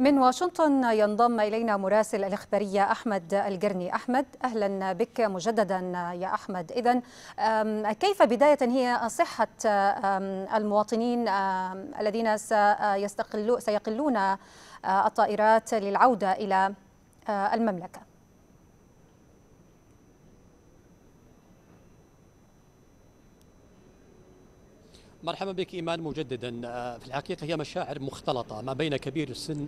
من واشنطن ينضم إلينا مراسل الإخبارية أحمد القرني أحمد أهلا بك مجددا يا أحمد. إذا كيف بداية هي صحة المواطنين الذين سيقلون الطائرات للعودة إلى المملكة؟ مرحبا بك إيمان مجددا في الحقيقة هي مشاعر مختلطة ما بين كبير السن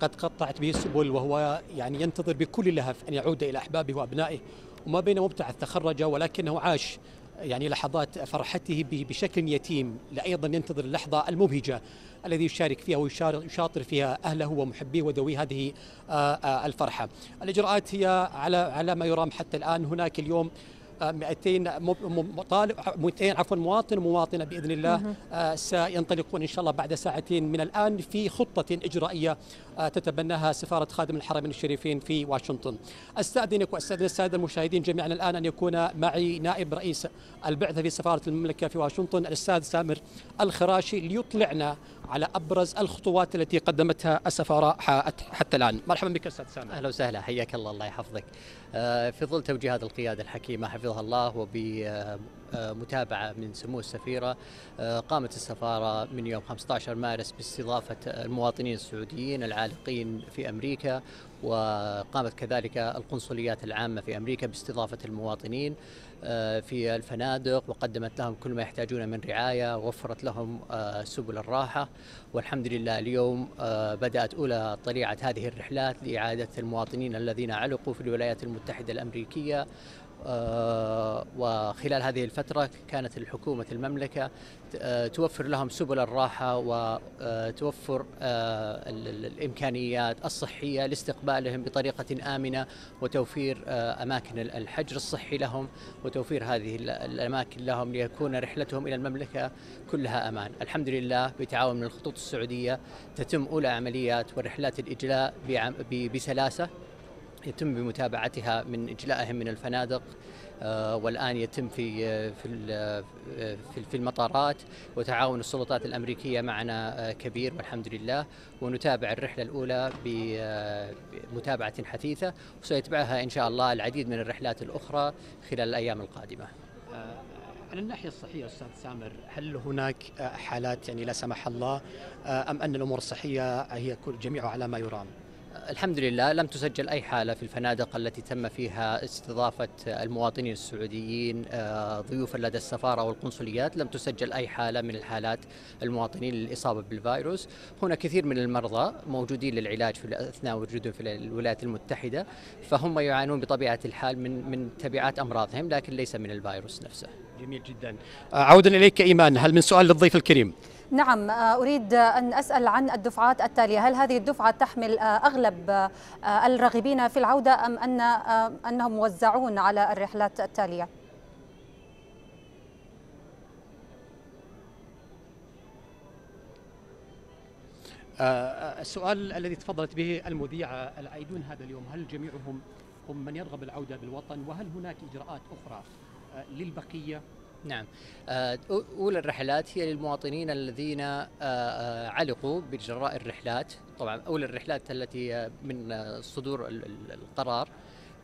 قد قطعت به السبل وهو يعني ينتظر بكل لهف أن يعود إلى أحبابه وأبنائه وما بين مبتعث تخرج ولكنه عاش يعني لحظات فرحته بشكل يتيم لايضا ينتظر اللحظة المبهجة الذي يشارك فيها ويشاطر فيها أهله ومحبيه وذوي هذه الفرحة. الإجراءات هي على على ما يرام حتى الآن هناك اليوم 200 طالب 200 عفوا مواطن ومواطنه بإذن الله سينطلقون إن شاء الله بعد ساعتين من الآن في خطة إجرائية تتبناها سفارة خادم الحرمين الشريفين في واشنطن. أستأذنك وأستأذن السادة المشاهدين جميعا الآن أن يكون معي نائب رئيس البعثة في سفارة المملكة في واشنطن الأستاذ سامر الخراشي ليطلعنا على أبرز الخطوات التي قدمتها السفارة حتى الآن. مرحبا بك أستاذ سامر. أهلا وسهلا حياك الله الله يحفظك. في ظل توجيهات القيادة الحكيمة حفظها الله وبمتابعة من سمو السفيرة قامت السفارة من يوم 15 مارس باستضافة المواطنين السعوديين العالقين في أمريكا وقامت كذلك القنصليات العامة في أمريكا باستضافة المواطنين في الفنادق وقدمت لهم كل ما يحتاجونه من رعاية ووفرت لهم سبل الراحة. والحمد لله اليوم بدأت أولى طليعة هذه الرحلات لإعادة المواطنين الذين علقوا في الولايات المتحدة الأمريكية. وخلال هذه الفترة كانت الحكومة المملكة توفر لهم سبل الراحة وتوفر الإمكانيات الصحية لاستقبالهم بطريقة آمنة وتوفير أماكن الحجر الصحي لهم وتوفير هذه الأماكن لهم ليكون رحلتهم إلى المملكة كلها أمان. الحمد لله بتعاون من الخطوط السعودية تتم أولى عمليات ورحلات الإجلاء بسلاسة. يتم بمتابعتها من إجلائهم من الفنادق آه والآن يتم في في في المطارات وتعاون السلطات الأمريكية معنا آه كبير والحمد لله ونتابع الرحلة الأولى بمتابعه حثيثة وسيتبعها إن شاء الله العديد من الرحلات الأخرى خلال الأيام القادمة. على الناحية الصحية أستاذ سامر هل هناك حالات يعني لا سمح الله أم أن الأمور الصحية هي جميعها على ما يرام؟ الحمد لله لم تسجل أي حالة في الفنادق التي تم فيها استضافة المواطنين السعوديين ضيوفا لدى السفارة والقنصليات. لم تسجل أي حالة من الحالات المواطنين للإصابة بالفيروس. هنا كثير من المرضى موجودين للعلاج في أثناء وجودهم في الولايات المتحدة فهم يعانون بطبيعة الحال من من تبعات أمراضهم لكن ليس من الفيروس نفسه. جميل جدا. عودا إليك إيمان هل من سؤال للضيف الكريم؟ نعم أريد أن أسأل عن الدفعات التالية. هل هذه الدفعة تحمل أغلب الراغبين في العودة أم أن أنهم موزعون على الرحلات التالية؟ السؤال الذي تفضلت به المذيعة العائدون هذا اليوم. هل جميعهم هم من يرغب العودة بالوطن؟ وهل هناك إجراءات أخرى؟ للبقية. نعم. أولى الرحلات هي للمواطنين الذين علقوا بجراء الرحلات. طبعا أولى الرحلات التي من صدور القرار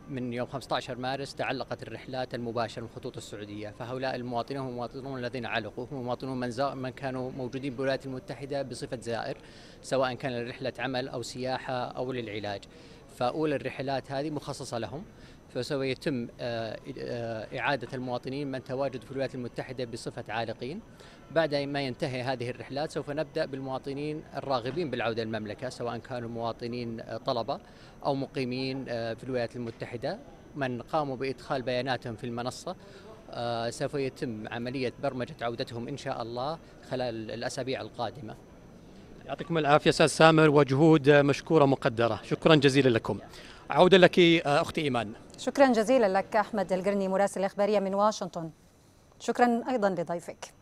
من يوم 15 مارس تعلقت الرحلات المباشرة من الخطوط السعودية. فهؤلاء المواطنين هم المواطنون الذين علقوا. هم مواطنون من, من كانوا موجودين بالولايات المتحدة بصفة زائر سواء كان رحلة عمل أو سياحة أو للعلاج. فأولى الرحلات هذه مخصصة لهم. فسوف يتم إعادة المواطنين من تواجدوا في الولايات المتحدة بصفة عالقين. بعد ما ينتهي هذه الرحلات سوف نبدأ بالمواطنين الراغبين بالعودة للمملكة سواء كانوا مواطنين طلبة أو مقيمين في الولايات المتحدة. من قاموا بإدخال بياناتهم في المنصة سوف يتم عملية برمجة عودتهم إن شاء الله خلال الأسابيع القادمة. يعطيكم العافية أستاذ سامر وجهود مشكورة مقدرة. شكرا جزيلا لكم. عودة لك أختي إيمان. شكرا جزيلا لك أحمد القرني مراسل الإخبارية من واشنطن. شكرا أيضا لضيفك.